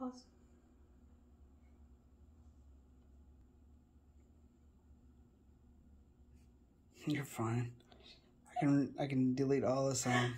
pause. You're fine. I can I can delete all this on.